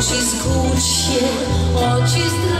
Oci się, oci zdradź.